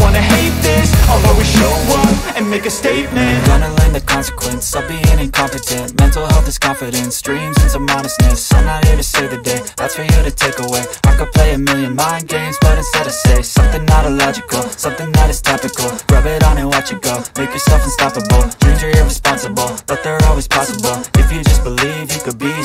wanna hate this I'll always show up and make a statement. I'm Gonna learn the consequence of being incompetent. Mental health is confidence, dreams and some honestness I'm not here to save the day, that's for you to take away. I could play a million mind games, but instead I say Something not illogical, something that is topical. Rub it on and watch it go, make yourself unstoppable. Dreams are irresponsible, but they're always possible